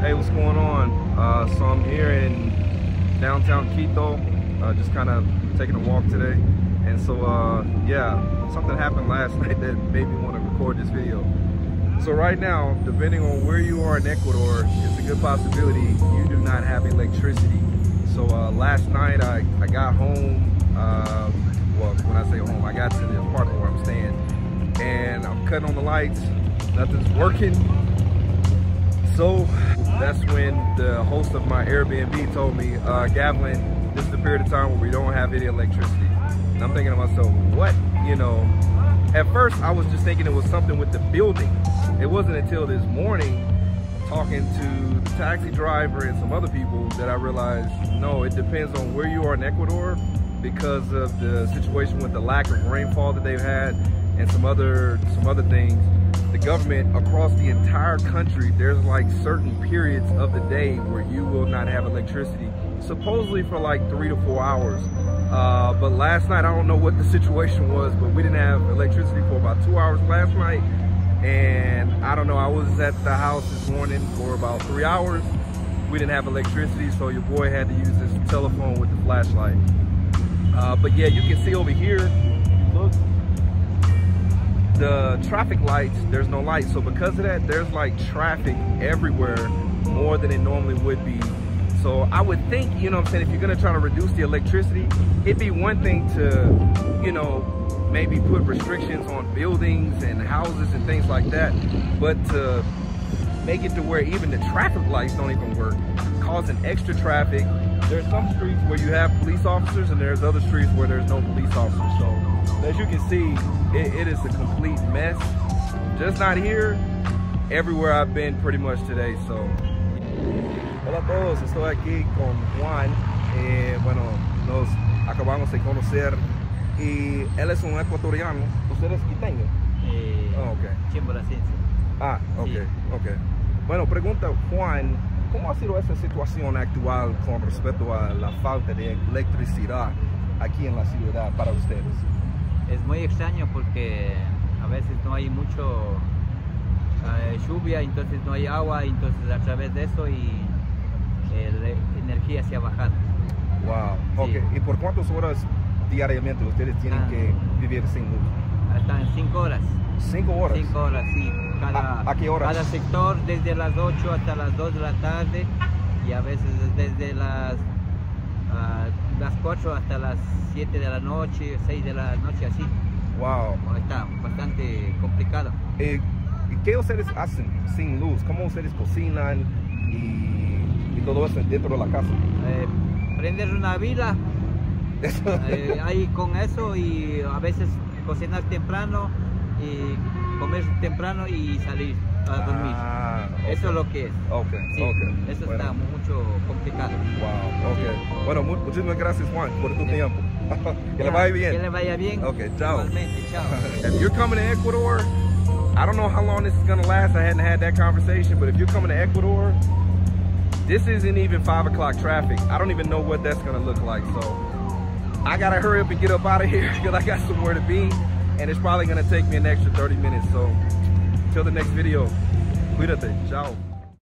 Hey, what's going on? Uh, so I'm here in downtown Quito, uh, just kind of taking a walk today. And so, uh, yeah, something happened last night that made me want to record this video. So right now, depending on where you are in Ecuador, it's a good possibility you do not have electricity. So uh, last night I, I got home, uh, well, when I say home, I got to the apartment where I'm staying and I'm cutting on the lights, nothing's working. So that's when the host of my Airbnb told me, uh, Gavilán, this is the period of time where we don't have any electricity. And I'm thinking to myself, what? You know, at first I was just thinking it was something with the building. It wasn't until this morning talking to the taxi driver and some other people that I realized, no, it depends on where you are in Ecuador because of the situation with the lack of rainfall that they've had and some other some other things government across the entire country, there's like certain periods of the day where you will not have electricity, supposedly for like three to four hours. Uh, but last night, I don't know what the situation was, but we didn't have electricity for about two hours last night. And I don't know, I was at the house this morning for about three hours. We didn't have electricity, so your boy had to use this telephone with the flashlight. Uh, but yeah, you can see over here, look, the traffic lights, there's no light. So because of that, there's like traffic everywhere more than it normally would be. So I would think, you know I'm saying, if you're gonna try to reduce the electricity, it'd be one thing to, you know, maybe put restrictions on buildings and houses and things like that. But to make it to where even the traffic lights don't even work, causing extra traffic. There's some streets where you have police officers and there's other streets where there's no police officers. As you can see, it, it is a complete mess. Just not here, everywhere I've been pretty much today, so. Hola a todos, estoy aquí con Juan. Eh, bueno, nos acabamos de conocer y él es un ecuatoriano. ¿Usted es quiteño? Eh, Oh, ok. Chimboracense. Ah, ok, Sí. ok. Bueno, pregunta Juan, ¿cómo ha sido esa situación actual con respecto a la falta de electricidad aquí en la ciudad para ustedes? Es muy extraño porque a veces no hay mucho eh, lluvia, entonces no hay agua, entonces a través de eso y eh, la energía se ha bajado. Wow, Sí. ok. ¿Y por cuántas horas diariamente ustedes tienen Ah. que vivir sin luz? Hasta en 5 horas. Cinco horas. 5 horas, sí. Cada, ¿A- a qué horas? Cada sector desde las 8 hasta las 2 de la tarde y a veces desde las 4 hasta las 7 de la noche, 6 de la noche, así. Wow. Está bastante complicado. Eh, ¿Y qué ustedes hacen sin luz? ¿Cómo ustedes cocinan y, y todo eso dentro de la casa? Eh, prender una vela Eso- eh, ahí con eso y a veces cocinar temprano y comer temprano y salir a dormir. Ah, ok. Eso es lo que es. Ok, Sí, eso Bueno. está mucho Wow, ok. Bueno, mu- muchísimas gracias Juan por tu tiempo. que le Ya, vaya bien. Que le vaya bien. Ok, chao. Chao. If you're coming to Ecuador, I don't know how long this is gonna last. I hadn't had that conversation, but if you're coming to Ecuador, this isn't even five o'clock traffic. I don't even know what that's gonna look like. So I gotta hurry up and get up out of here because I got somewhere to be, and it's probably gonna take me an extra 30 minutes. So till the next video, cuídate, ciao.